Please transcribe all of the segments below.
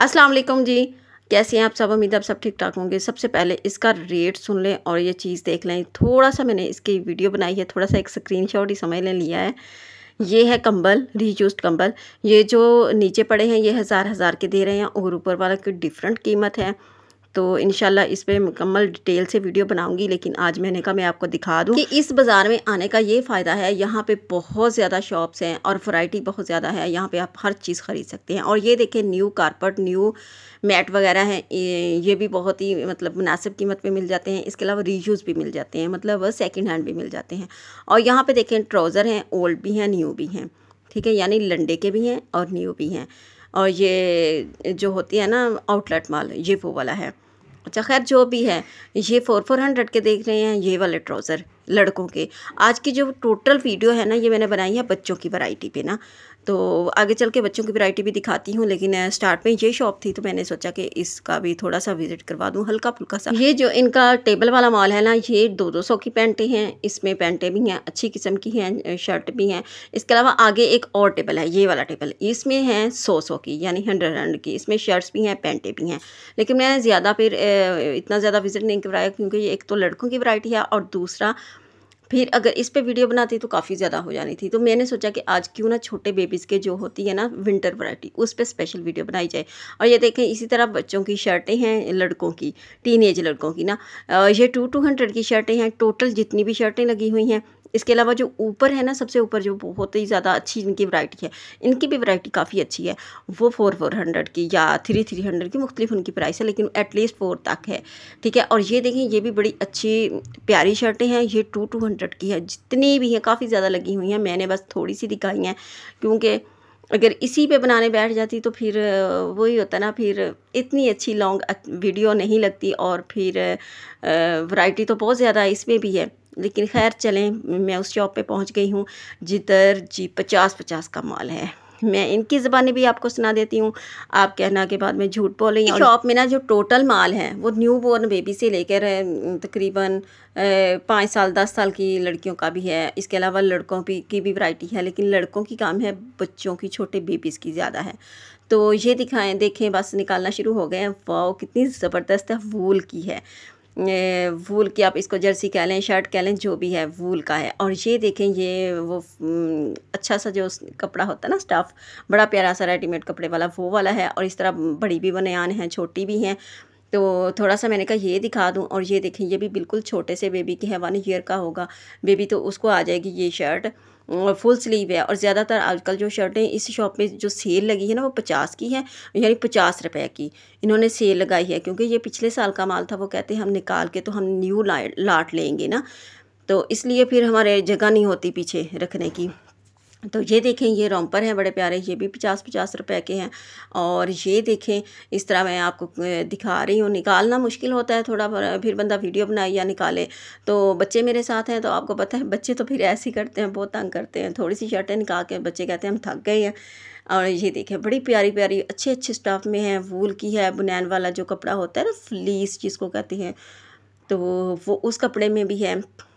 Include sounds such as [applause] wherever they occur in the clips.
अस्सलाम वालेकुम जी। कैसे हैं आप सब? उम्मीद आप सब ठीक ठाक होंगे। सबसे पहले इसका रेट सुन लें और ये चीज़ देख लें। थोड़ा सा मैंने इसकी वीडियो बनाई है। थोड़ा सा एक स्क्रीन शॉट ही समझ लें लिया है। ये है कंबल रीयूज कंबल। ये जो नीचे पड़े हैं, ये हज़ार हज़ार के दे रहे हैं और ऊपर वाला की डिफरेंट कीमत है। तो इन इस पर मुकम्मल डिटेल से वीडियो बनाऊँगी, लेकिन आज मैंने कहा मैं आपको दिखा दूँ कि इस बाज़ार में आने का ये फ़ायदा है, यहाँ पे बहुत ज़्यादा शॉप्स हैं और वैरायटी बहुत ज़्यादा है, यहाँ पे आप हर चीज़ ख़रीद सकते हैं। और ये देखें न्यू कारपेट न्यू मैट वगैरह हैं, ये भी बहुत ही मतलब मुनासिब कीमत पर मिल जाते हैं। इसके अलावा रीयूज़ भी मिल जाते हैं मतलब सेकेंड हैंड भी मिल जाते हैं। और यहाँ पर देखें ट्राउज़र हैं ओल्ड भी हैं न्यू भी हैं, ठीक है? यानी लंडे के भी हैं और न्यू भी हैं। और ये जो होती है ना आउटलेट माल, ये वो वाला है। अच्छा खैर, जो भी है, ये फ़ोर फोर हंड्रेड के देख रहे हैं, ये वाले ट्राउज़र लड़कों के। आज की जो टोटल वीडियो है ना, ये मैंने बनाई है बच्चों की वैरायटी पे ना। तो आगे चल के बच्चों की वैरायटी भी दिखाती हूँ, लेकिन स्टार्ट में ये शॉप थी तो मैंने सोचा कि इसका भी थोड़ा सा विज़िट करवा दूँ हल्का फुल्का सा। ये जो इनका टेबल वाला मॉल है ना, ये दो दो सौ की पेंटें हैं, इसमें पेंटें भी हैं, अच्छी किस्म की हैं शर्ट भी हैं। इसके अलावा आगे एक और टेबल है, ये वाला टेबल इसमें है सौ सौ की, यानी हंड्रेड हंड्रेड की, इसमें शर्ट्स भी हैं, पेंटें भी हैं। लेकिन मैंने ज़्यादा फिर इतना ज़्यादा विज़िट नहीं करवाया, क्योंकि ये एक तो लड़कों की वरायटी है और दूसरा फिर अगर इस पे वीडियो बनाती तो काफ़ी ज़्यादा हो जानी थी। तो मैंने सोचा कि आज क्यों ना छोटे बेबीज़ के जो होती है ना विंटर वरायटी उस पर स्पेशल वीडियो बनाई जाए। और ये देखें, इसी तरह बच्चों की शर्टें हैं, लड़कों की टीन लड़कों की ना। ये टू टू हंड्रेड की शर्टें हैं टोटल जितनी भी शर्टें लगी हुई हैं इसके अलावा जो ऊपर है ना, सबसे ऊपर जो बहुत ही ज़्यादा अच्छी इनकी वैरायटी है, इनकी भी वैरायटी काफ़ी अच्छी है। वो फोर फोर हंड्रेड की या थ्री थ्री हंड्रेड की मुख्तलिफ़ उनकी प्राइस है, लेकिन एटलीस्ट फोर तक है, ठीक है? और ये देखें, ये भी बड़ी अच्छी प्यारी शर्टें हैं, ये टू टू हंड्रेड की है, जितनी भी हैं, काफ़ी ज़्यादा लगी हुई हैं, मैंने बस थोड़ी सी दिखाई हैं, क्योंकि अगर इसी पे बनाने बैठ जाती तो फिर, वही होता ना, फिर इतनी अच्छी लॉन्ग वीडियो नहीं लगती और फिर वैरायटी तो बहुत ज़्यादा इसमें भी है। लेकिन खैर चलें मैं उस शॉप पे पहुँच गई हूँ जिधर जी पचास पचास का माल है। मैं इनकी ज़बानी भी आपको सुना देती हूँ। आप कहना के बाद मैं झूठ बोल रही हूँ। शॉप में ना जो टोटल माल है वो न्यू बोर्न बेबी से लेकर तकरीबन पाँच साल दस साल की लड़कियों का भी है। इसके अलावा लड़कों भी की भी वैरायटी है लेकिन लड़कों की काम है बच्चों की छोटे बेबीज़ की ज़्यादा है। तो ये दिखाएँ देखें बस निकालना शुरू हो गए हैं। वाह कितनी ज़बरदस्त है वूल की है। वूल की आप इसको जर्सी कह लें, शर्ट कह लें, जो भी है, वूल का है। और ये देखें, ये वो अच्छा सा जो कपड़ा होता है ना, स्टाफ, बड़ा प्यारा सा रेडीमेड कपड़े वाला, वो वाला है। और इस तरह बड़ी भी बनियान हैं, छोटी भी हैं तो थोड़ा सा मैंने कहा, ये दिखा दूँ। और ये देखें, ये भी बिल्कुल छोटे से बेबी के है वन ईयर का होगा। बेबी तो उसको आ जाएगी ये शर्ट फुल स्लीव है। और ज़्यादातर आजकल जो शर्टें इस शॉप में जो सेल लगी है ना, वो पचास की है, यानी पचास रुपए की। इन्होंने सेल लगाई है, क्योंकि ये पिछले साल का माल था, वो कहते हैं, हम निकाल के तो हम न्यू लाट लेंगे ना। तो इसलिए फिर हमारे जगह नहीं होती पीछे रखने की। तो ये देखें, ये रोम्पर हैं, बड़े प्यारे, ये भी पचास पचास रुपए के हैं। और ये देखें, इस तरह मैं आपको दिखा रही हूँ। निकालना मुश्किल होता है थोड़ा फिर बंदा वीडियो बनाए या निकाले। तो बच्चे मेरे साथ हैं तो आपको पता है, बच्चे तो फिर ऐसे ही करते हैं, बहुत तंग करते हैं। थोड़ी सी शर्टें निकाल के बच्चे कहते हैं, हम थक गए हैं। और ये देखें, बड़ी प्यारी प्यारी अच्छे अच्छे स्टाफ में है। वूल की है बुनैन वाला जो कपड़ा होता है ना फ्लीस जिसको कहते हैं तो वो उस कपड़े में भी है।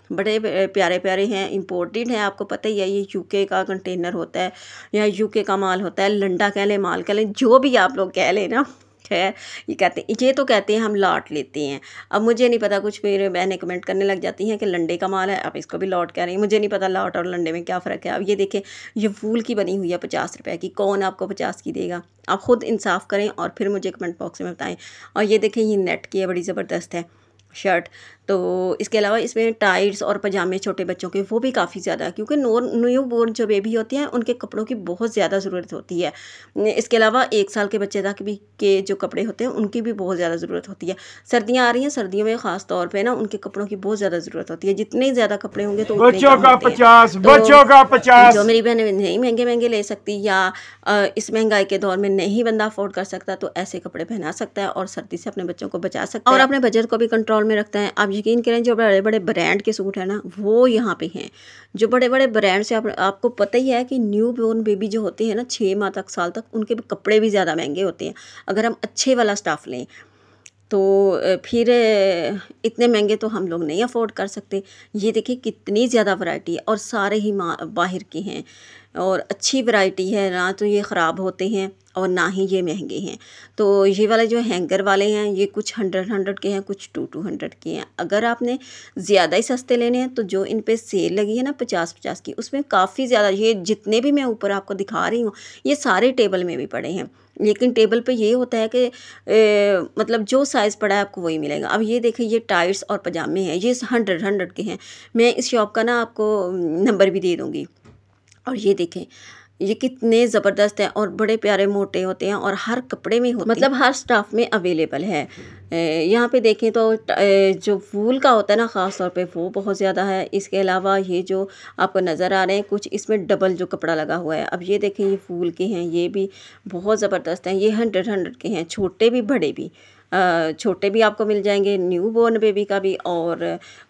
बड़े प्यारे प्यारे हैं इम्पोर्टेड हैं, आपको पता ही है, ये यूके का कंटेनर होता है या यूके का माल होता है, लंडा कह लें, माल कह लें, जो भी आप लोग कह लें ना, खैर, ये कहते हैं ये तो कहते हैं, हम लॉट लेते हैं। अब मुझे नहीं पता कुछ मेरे बहनें कमेंट करने लग जाती हैं कि लंडे का माल है, आप इसको भी लॉट कह रही हैं। मुझे नहीं पता लॉट और लंडे में क्या फ़र्क है। अब ये देखें, ये वूल की बनी हुई है पचास रुपये की, कौन आपको पचास की देगा? आप ख़ुद इंसाफ करें और फिर मुझे कमेंट बॉक्स में बताएँ। और ये देखें, ये नेट की है, बड़ी ज़बरदस्त है शर्ट तो इसके अलावा इसमें टाइट्स और पजामे छोटे बच्चों के वो भी काफ़ी ज़्यादा क्योंकि नो न्यू बोर्न जो बेबी होती हैं उनके कपड़ों की बहुत ज़्यादा ज़रूरत होती है। इसके अलावा एक साल के बच्चे तक भी के जो कपड़े होते हैं उनकी भी बहुत ज़्यादा ज़रूरत होती है। सर्दियाँ आ रही हैं सर्दियों में ख़ास तौर पर ना उनके कपड़ों की बहुत ज़्यादा ज़रूरत होती है। जितने ज़्यादा कपड़े होंगे तो बच्चों का पचास तो बच्चों का पचास। जो मेरी बहन नहीं महँगे महँगे ले सकती या इस महँगाई के दौर में नहीं बंदा अफोर्ड कर सकता तो ऐसे कपड़े पहना सकता है और सर्दी से अपने बच्चों को बचा सकता है। और अपने बजट को भी कंट्रोल में रखता है। अब यकीन करें जो बड़े बड़े ब्रांड के सूट हैं ना वो यहाँ पे हैं। जो बड़े बड़े ब्रांड से आप, आपको पता ही है कि न्यू बोर्न बेबी जो होते हैं ना छः माह तक साल तक उनके कपड़े भी ज़्यादा महँगे होते हैं। अगर हम अच्छे वाला स्टाफ लें तो फिर इतने महँगे तो हम लोग नहीं अफोर्ड कर सकते। ये देखिए कितनी ज़्यादा वैरायटी है और सारे ही बाहर के हैं और अच्छी वैरायटी है, ना तो ये ख़राब होते हैं और ना ही ये महँगे हैं। तो ये वाले जो हैंगर वाले हैं, ये कुछ हंड्रेड हंड्रेड के हैं, कुछ टू टू हंड्रेड के हैं। अगर आपने ज़्यादा ही सस्ते लेने हैं तो जो इन पे सेल लगी है ना पचास पचास की, उसमें काफ़ी ज़्यादा, ये जितने भी मैं ऊपर आपको दिखा रही हूँ, ये सारे टेबल में भी पड़े हैं। लेकिन टेबल पे ये होता है कि मतलब जो साइज़ पड़ा है आपको वही मिलेगा। अब ये देखें, ये टाइट्स और पजामे हैं, ये हंड्रेड हंड्रेड के हैं। मैं इस शॉप का ना आपको नंबर भी दे दूँगी। और ये देखें ये कितने ज़बरदस्त हैं और बड़े प्यारे मोटे होते हैं और हर कपड़े में होते मतलब हर स्टाफ में अवेलेबल है। यहाँ पे देखें तो जो फूल का होता है ना ख़ास तौर पे वो बहुत ज़्यादा है। इसके अलावा ये जो आपको नज़र आ रहे हैं कुछ इसमें डबल जो कपड़ा लगा हुआ है। अब ये देखें ये फूल के हैं ये भी बहुत ज़बरदस्त हैं। ये हंड्रेड हंड्रेड के हैं छोटे भी बड़े भी। छोटे भी आपको मिल जाएँगे न्यू बोर्न बेबी का भी और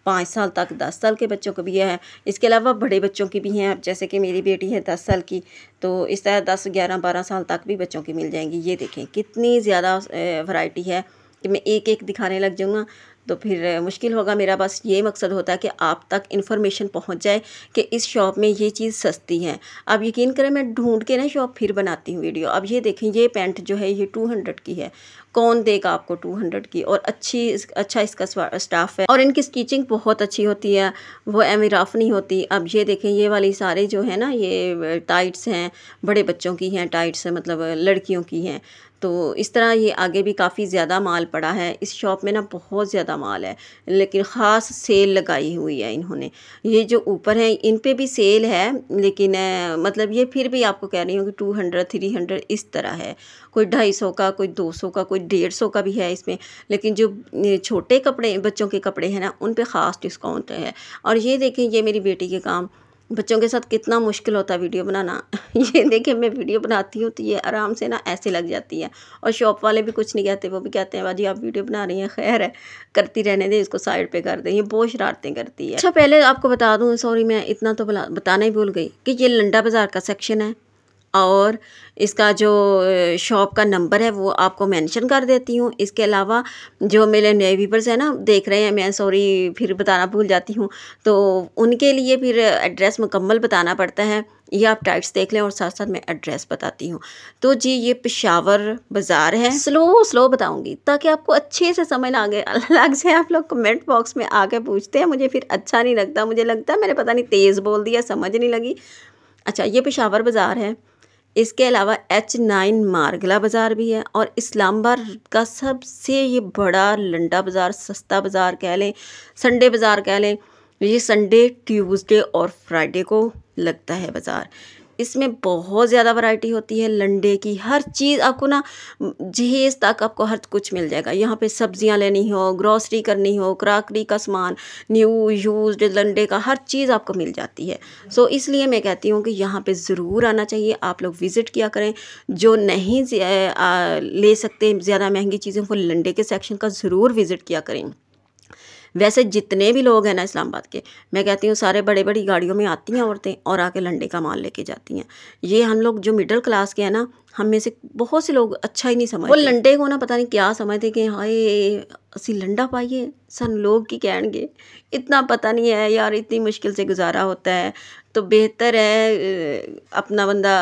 पाँच साल तक, दस साल के बच्चों का भी है। इसके अलावा बड़े बच्चों की भी हैं। जैसे कि मेरी बेटी है दस साल की तो इस तरह दस, ग्यारह, बारह साल तक भी बच्चों की मिल जाएँगी। ये देखें, कितनी ज़्यादा वैरायटी है कि मैं एक एक दिखाने लग जाऊँगा। तो फिर मुश्किल होगा। मेरा बस ये मकसद होता है कि आप तक इन्फॉर्मेशन पहुँच जाए कि इस शॉप में ये चीज़ सस्ती है। अब यकीन करें, मैं ढूंढ के ना शॉप फिर बनाती हूँ वीडियो अब ये देखें, ये पैंट जो है, ये टू हंड्रेड की है। कौन देगा आपको टू हंड्रेड की? और अच्छी अच्छा इसका स्टाफ है। और इनकी स्टिचिंग बहुत अच्छी होती है। वो एमी रफ नहीं होती। अब ये देखें, ये वाली सारे जो है ना, ये टाइट्स हैं, बड़े बच्चों की हैं टाइट्स मतलब लड़कियों की हैं। तो इस तरह ये आगे भी काफ़ी ज़्यादा माल पड़ा है। इस शॉप में ना बहुत ज़्यादा माल है, लेकिन ख़ास सेल लगाई हुई है इन्होंने। ये जो ऊपर है, इन पे भी सेल है, लेकिन मतलब ये फिर भी आपको कह रही हूँ कि टू हंड्रेड, थ्री हंड्रेड इस तरह है। कोई ढाई सौ का, कोई दो सौ का, कोई डेढ़ सौ का भी है इसमें, लेकिन जो छोटे कपड़े, बच्चों के कपड़े हैं ना, उन पर ख़ास डिस्काउंट है। और ये देखें, ये मेरी बेटी के काम बच्चों के साथ कितना मुश्किल होता है वीडियो बनाना। [laughs] ये देखिए, मैं वीडियो बनाती हूँ तो ये आराम से ना ऐसे लग जाती है। और शॉप वाले भी कुछ नहीं कहते, वो भी कहते हैं भाजी आप वीडियो बना रही हैं, खैर है, करती रहने दें, इसको साइड पे कर दें। ये बहुत शरारतें करती है। अच्छा पहले आपको बता दूँ, सॉरी, मैं इतना तो बताना ही भूल गई कि ये लंडा बाज़ार का सेक्शन है। और इसका जो शॉप का नंबर है, वो आपको मेंशन कर देती हूँ। इसके अलावा जो मेरे नए व्यूवर्स हैं ना, देख रहे हैं, मैं सॉरी फिर बताना भूल जाती हूँ। तो उनके लिए फिर एड्रेस मुकम्मल बताना पड़ता है। ये आप टाइट्स देख लें और साथ साथ मैं एड्रेस बताती हूँ। तो जी, ये पेशावर बाज़ार है। स्लो स्लो बताऊँगी, ताकि आपको अच्छे से समझ ना आगे, अलग से आप लोग कमेंट बॉक्स में आके पूछते हैं। मुझे फिर अच्छा नहीं लगता। मुझे लगता है, मैंने पता नहीं तेज़ बोल दिया, समझ नहीं लगी। अच्छा ये पेशावर बाज़ार है। इसके अलावा एच नाइन मारगला बाज़ार भी है और इस्लामाबाद का सबसे ये बड़ा लंडा बाज़ार, सस्ता बाज़ार कह लें, संडे बाज़ार कह लें, ये संडे, ट्यूसडे और फ्राइडे को लगता है बाज़ार। इसमें बहुत ज़्यादा वैरायटी होती है लंडे की हर चीज़ आपको ना जहेज़ तक आपको हर कुछ मिल जाएगा। यहाँ पे सब्ज़ियाँ लेनी हो ग्रॉसरी करनी हो क्रॉकरी का सामान न्यू यूज़ लंडे का हर चीज़ आपको मिल जाती है। सो so, इसलिए मैं कहती हूँ कि यहाँ पे ज़रूर आना चाहिए आप लोग विज़िट किया करें। जो नहीं ले सकते ज़्यादा महँगी चीज़ें वो लंडे के सेक्शन का ज़रूर विज़िट किया करें। वैसे जितने भी लोग हैं ना इस्लामाबाद के, मैं कहती हूँ सारे बड़े बड़ी गाड़ियों में आती हैं औरतें और आके लंडे का माल लेके जाती हैं। ये हम लोग जो मिडिल क्लास के हैं ना, हम में से बहुत से लोग अच्छा ही नहीं समझते। वो लंडे को ना पता नहीं क्या समझते कि हाय, असी लंडा पाइए, सन लोग की कहेंगे इतना पता नहीं है यार, इतनी मुश्किल से गुजारा होता है। तो बेहतर है अपना बंदा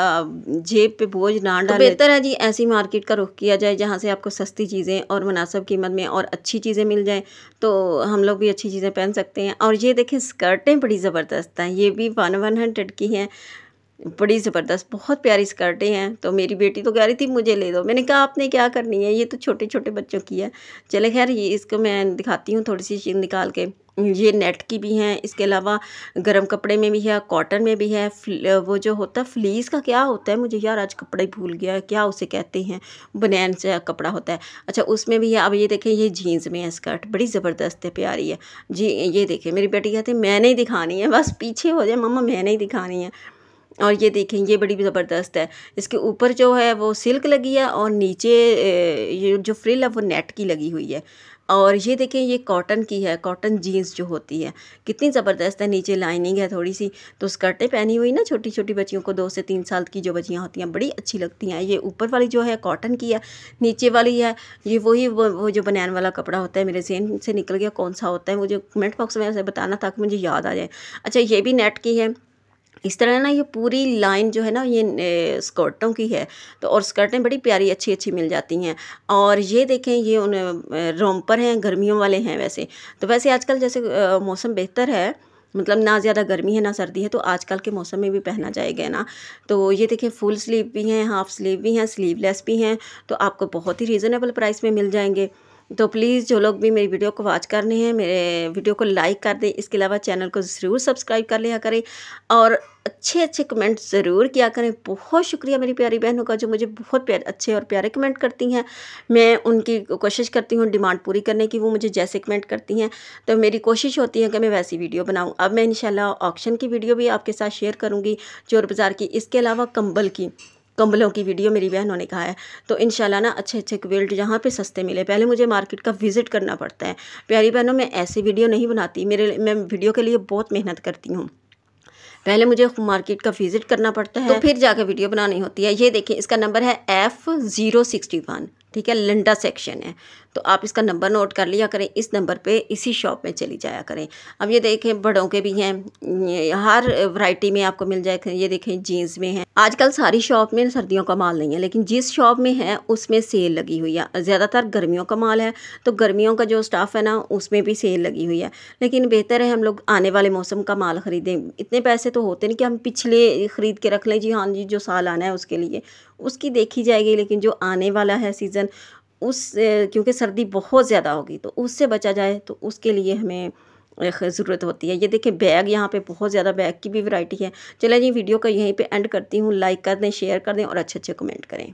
जेब पे बोझ ना डाले। तो बेहतर है जी ऐसी मार्केट का रुख किया जाए जहाँ से आपको सस्ती चीज़ें और मुनासब कीमत में और अच्छी चीज़ें मिल जाएँ। तो हम लोग भी अच्छी चीज़ें पहन सकते हैं। और ये देखें स्कर्टें बड़ी ज़बरदस्त हैं। ये भी वन वन हंड्रेड की हैं। बड़ी ज़बरदस्त बहुत प्यारी स्कर्टें हैं। तो मेरी बेटी तो कह रही थी मुझे ले दो। मैंने कहा आपने क्या करनी है? ये तो छोटे छोटे बच्चों की है। चले खैर ये इसको मैं दिखाती हूँ थोड़ी सी चीज़ निकाल के। ये नेट की भी हैं, इसके अलावा गर्म कपड़े में भी है, कॉटन में भी है वो जो होता है, फ्लीस का क्या होता है, मुझे यार आज कपड़े भूल गया क्या उसे कहते हैं, बनैन से कपड़ा होता है। अच्छा उसमें भी है, अब ये देखें, ये जीन्स में है स्कर्ट, बड़ी ज़बरदस्त है, प्यारी है। जी, ये देखें, मेरी बेटी कहती है मैंने ही दिखानी है, बस पीछे हो जाए, मम्मा मैंने ही दिखानी है। और ये देखें ये बड़ी ज़बरदस्त है। इसके ऊपर जो है वो सिल्क लगी है और नीचे ये जो फ्रिल है वो नेट की लगी हुई है। और ये देखें ये कॉटन की है कॉटन जीन्स जो होती है। कितनी ज़बरदस्त है नीचे लाइनिंग है थोड़ी सी तो स्कर्टें पहनी हुई ना छोटी छोटी बच्चियों को दो से तीन साल की जो बच्चियाँ होती हैं बड़ी अच्छी लगती हैं। ये ऊपर वाली जो है कॉटन की है नीचे वाली है ये वही वो, वो जो बनैन वाला कपड़ा होता है मेरे जेन से निकल गया कौन सा होता है मुझे कमेंट बॉक्स में ऐसे बताना ताकि मुझे याद आ जाए। अच्छा ये भी नेट की है। इस तरह ना ये पूरी लाइन जो है ना ये स्कर्टों की है तो और स्कर्टें बड़ी प्यारी अच्छी अच्छी मिल जाती हैं। और ये देखें, ये उन रोमपर हैं, गर्मियों वाले हैं वैसे। तो वैसे आजकल जैसे मौसम बेहतर है मतलब ना ज़्यादा गर्मी है, ना सर्दी है तो आजकल के मौसम में भी पहना जाएगा ना। तो ये देखिए फुल स्लीव भी हैं, हाफ़ स्लीव भी हैं, स्लीवलेस भी हैं तो आपको बहुत ही रीज़नेबल प्राइस में मिल जाएँगे। तो प्लीज़ जो लोग भी मेरी वीडियो को वॉच करने हैं, मेरे वीडियो को लाइक कर दें। इसके अलावा चैनल को ज़रूर सब्सक्राइब कर लिया करें और अच्छे अच्छे कमेंट ज़रूर किया करें। बहुत शुक्रिया मेरी प्यारी बहनों का जो मुझे बहुत प्यारे, अच्छे और प्यारे कमेंट करती हैं। मैं उनकी कोशिश करती हूँ डिमांड पूरी करने की, वो मुझे जैसे कमेंट करती हैं। तो मेरी कोशिश होती है कि मैं वैसी वीडियो बनाऊँ। अब मैं इंशाल्लाह ऑक्शन की वीडियो भी आपके साथ शेयर करूँगी चोर बाज़ार की। इसके अलावा कंबल की। कंबलों की वीडियो मेरी बहनों ने कहा है। तो इन ना अच्छे अच्छे क्विल्ट जहाँ पे सस्ते मिले। पहले मुझे मार्केट का विज़िट करना पड़ता है। प्यारी बहनों मैं ऐसी वीडियो नहीं बनाती। मेरे मैं वीडियो के लिए बहुत मेहनत करती हूँ। पहले मुझे मार्केट का विज़िट करना पड़ता है। तो फिर जाकर वीडियो बनानी होती है। ये देखें इसका नंबर है एफ़ ज़ीरो सिक्सटी वन ठीक है लंडा सेक्शन है। तो आप इसका नंबर नोट कर लिया करें, इस नंबर पे इसी शॉप में चली जाया करें। अब ये देखें, बड़ों के भी हैं। हर वैरायटी में आपको मिल जाए, ये देखें जीन्स में है। आजकल सारी शॉप में सर्दियों का माल नहीं है, लेकिन जिस शॉप में है, उसमें सेल लगी हुई है। ज़्यादातर गर्मियों का माल है तो गर्मियों का जो स्टाफ है ना, उसमें भी सेल लगी हुई है। लेकिन बेहतर है हम लोग आने वाले मौसम का माल ख़रीदें। इतने पैसे तो होते नहीं कि हम पिछले ख़रीद के रख लें, जी हाँ जी, जो साल आना है उसके लिए। उसकी देखी जाएगी, लेकिन जो आने वाला है सीज़न उस क्योंकि सर्दी बहुत ज़्यादा होगी तो उससे बचा जाए तो उसके लिए हमें ज़रूरत होती है। ये देखें बैग यहाँ पे बहुत ज़्यादा, बैग की भी वैरायटी है। चले जी, वीडियो का यहीं पे एंड करती हूँ। लाइक कर दें, शेयर कर दें और अच्छे अच्छे कमेंट करें।